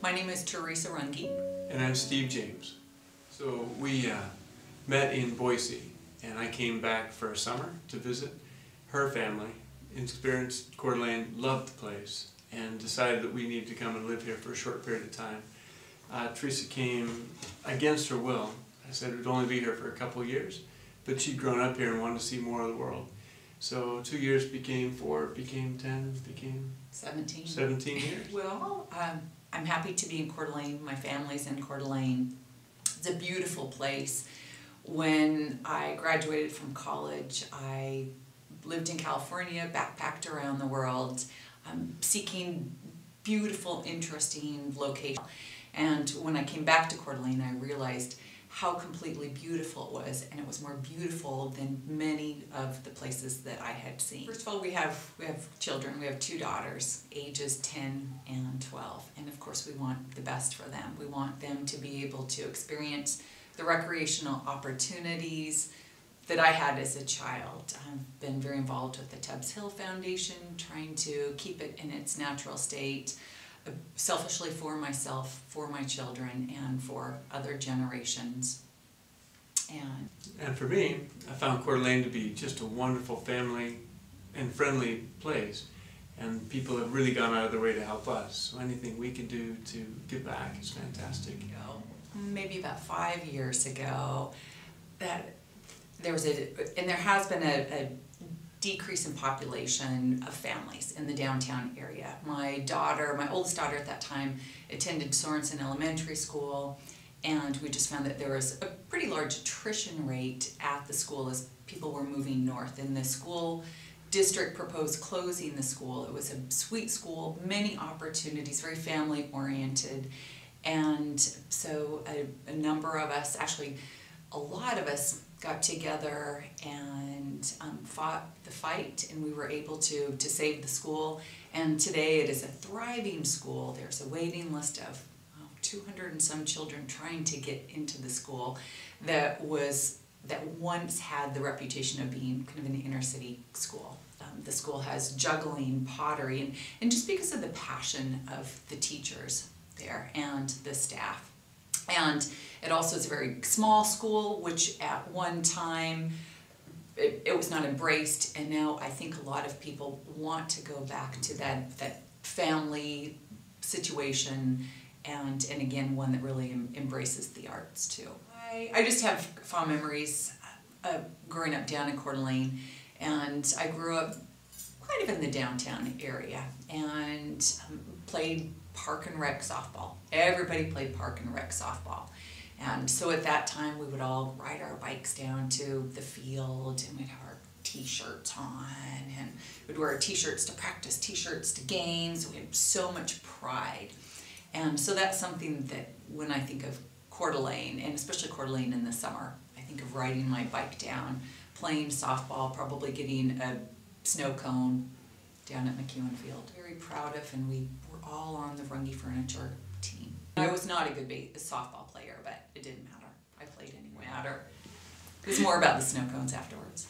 My name is Theresa Runge. And I'm Steve James. So we uh, met in Boise, and I came back for a summer to visit her family, experienced Coeur d'Alene, loved the place, and decided that we needed to come and live here for a short period of time. Uh, Theresa came against her will. I said we'd only be here for a couple years, but she'd grown up here and wanted to see more of the world. So two years became four, became ten, became 17. 17 years. Well, um, I'm happy to be in Coeur d'Alene. My family's in Coeur d'Alene. It's a beautiful place. When I graduated from college, I lived in California, backpacked around the world, um, seeking beautiful, interesting locations. And when I came back to Coeur d'Alene, I realized how completely beautiful it was, and it was more beautiful than many of the places that I had seen. First of all, we have we have children. We have two daughters, ages 10 and 12, and of course, we want the best for them. We want them to be able to experience the recreational opportunities that I had as a child. I've been very involved with the Tubbs Hill Foundation, trying to keep it in its natural state selfishly for myself, for my children, and for other generations. And, and for me, I found Coeur d'Alene to be just a wonderful family and friendly place. And people have really gone out of their way to help us. So anything we can do to give back is fantastic. Maybe about five years ago, that there was a, and there has been a, a decrease in population of families in the downtown area. My daughter, my oldest daughter at that time, attended Sorenson Elementary School, and we just found that there was a pretty large attrition rate at the school as people were moving north. And the school district proposed closing the school. It was a sweet school, many opportunities, very family oriented. And so a, a number of us, actually a lot of us got together and um, fought the fight and we were able to, to save the school. And today it is a thriving school. There's a waiting list of oh, 200 and some children trying to get into the school that was that once had the reputation of being kind of an inner city school. Um, the school has juggling, pottery, and, and just because of the passion of the teachers there and the staff. And it also is a very small school, which at one time it, it, was not embraced, and now I think a lot of people want to go back to that that family situation, and and again one that really em embraces the arts too. I, I just have fond memories of growing up down in Coeur d'Alene, and I grew up kind of in the downtown area, and um, played park and rec softball. Everybody played park and rec softball. And so at that time, we would all ride our bikes down to the field and we'd have our t-shirts on and we'd wear our t-shirts to practice, t-shirts to games. We had so much pride. And so that's something that when I think of Coeur d'Alene, and especially Coeur d'Alene in the summer, I think of riding my bike down, playing softball, probably getting a snow cone down at McEuen Field. Very proud of, and we were all on the Runge Furniture team. I was not a good softball player, but it didn't matter. I played anyway. Matter. It was more about the snow cones afterwards.